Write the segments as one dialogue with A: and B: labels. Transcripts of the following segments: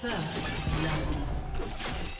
A: First love.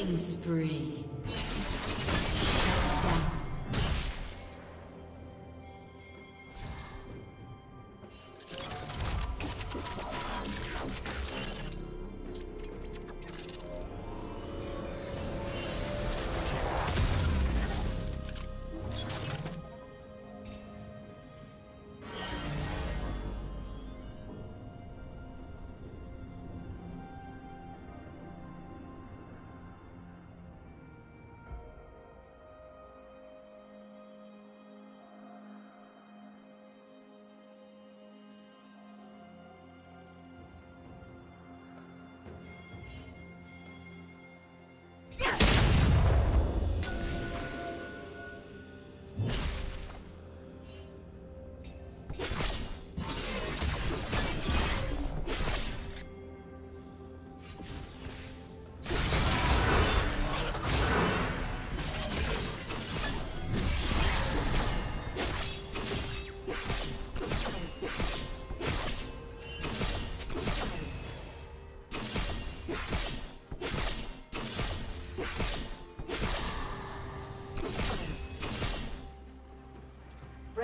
B: Killing spree.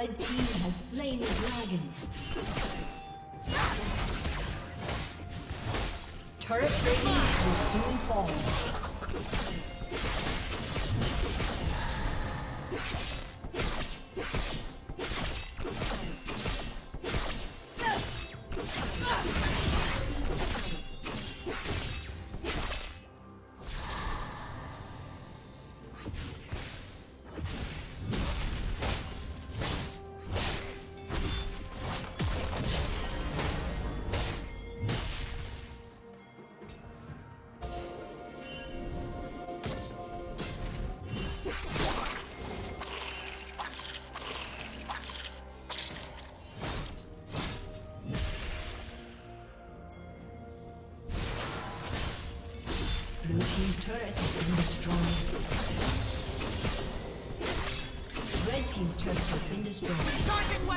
B: Red team has slain the dragon. Turret plating will soon fall. strong. Sergeant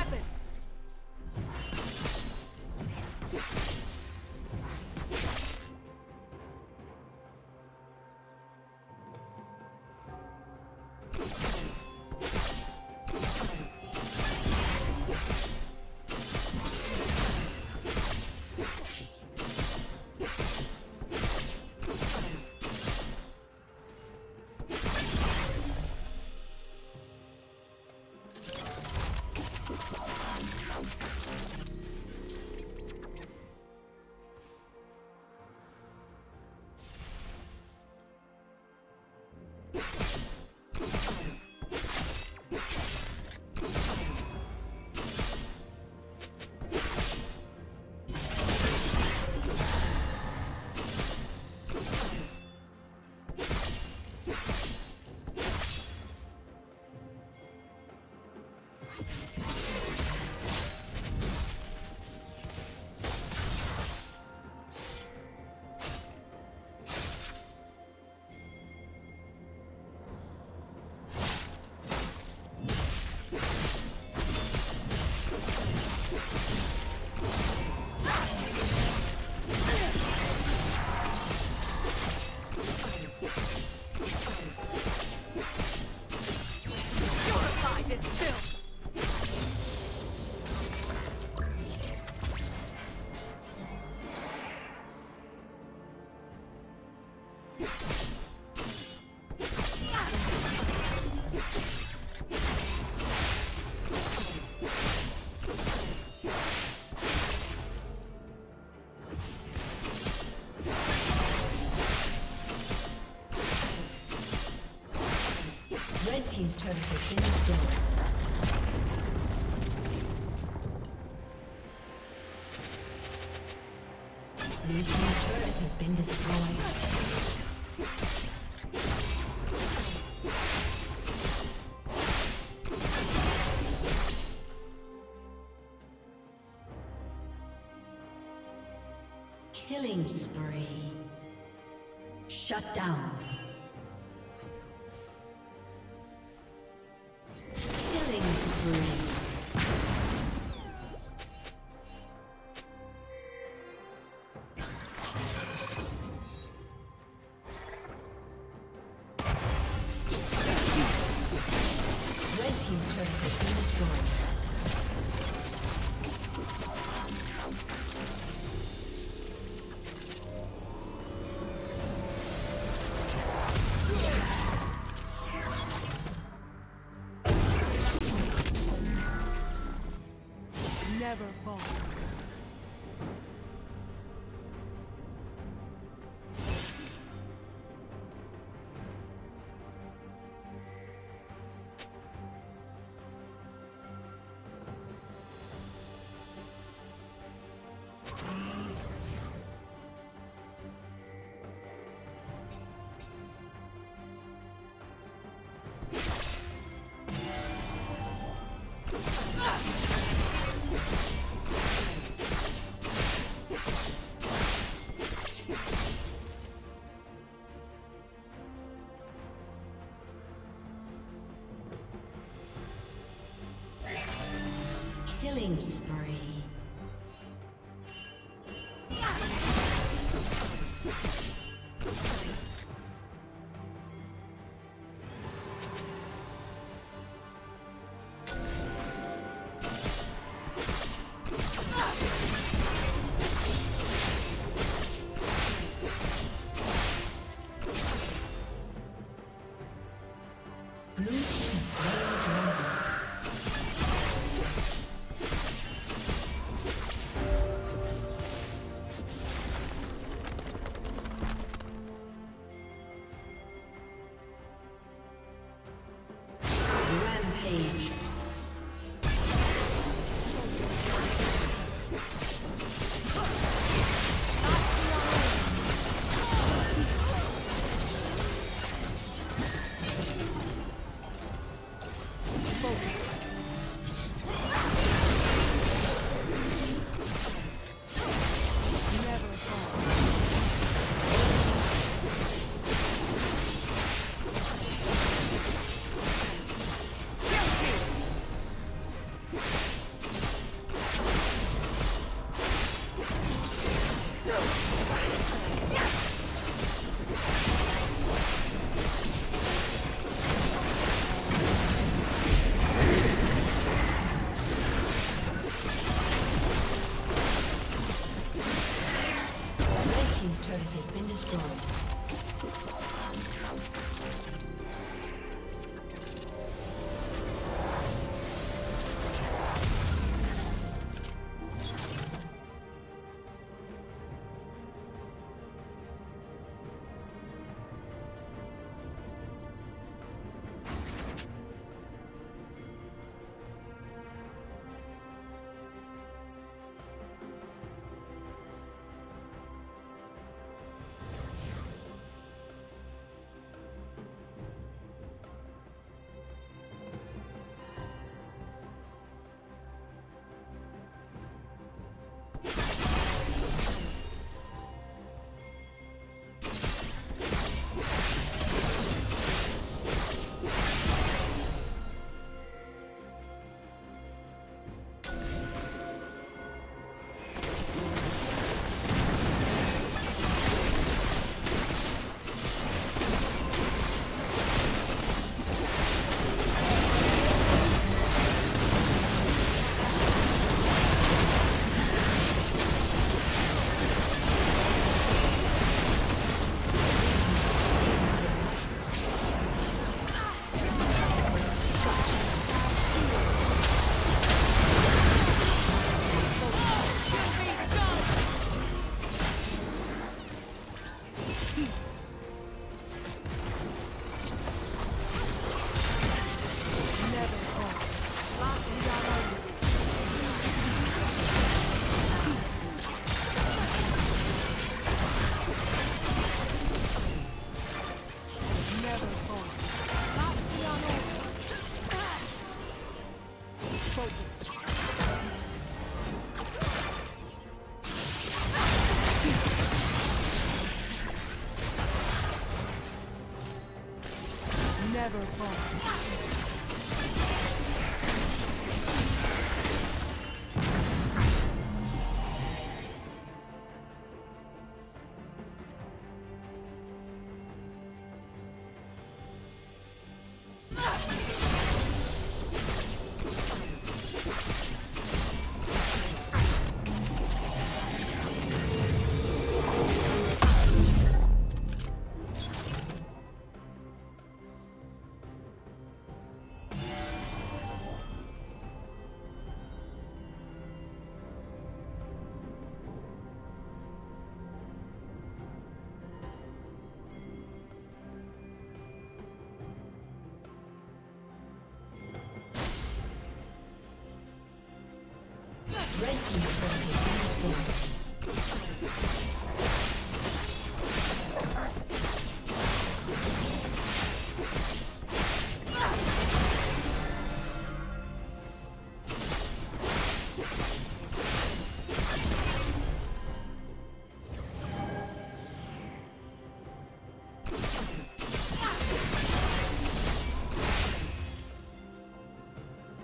B: team's turret has been destroyed. Blue team's turret has been destroyed. Killing spree. Shut down.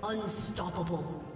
A: Unstoppable.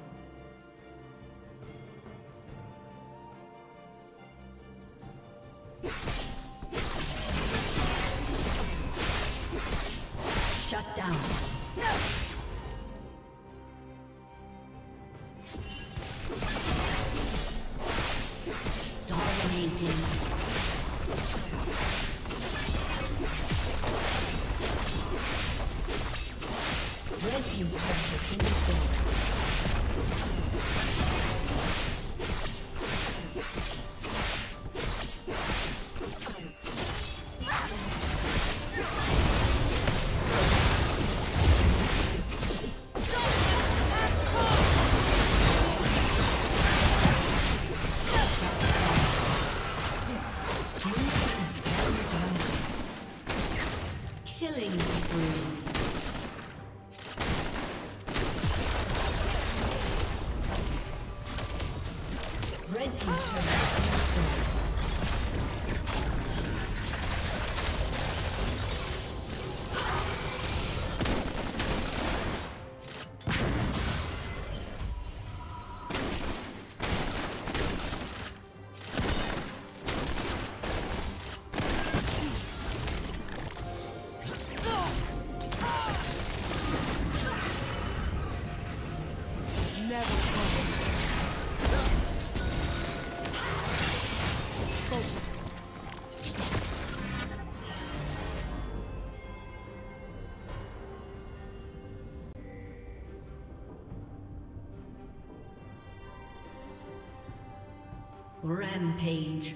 A: Rampage.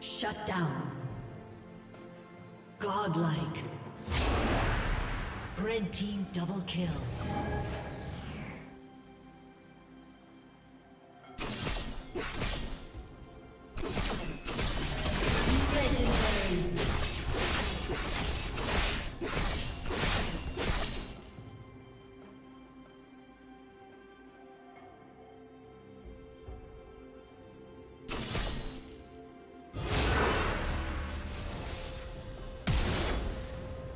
A: Shut down. Godlike. Red team double kill.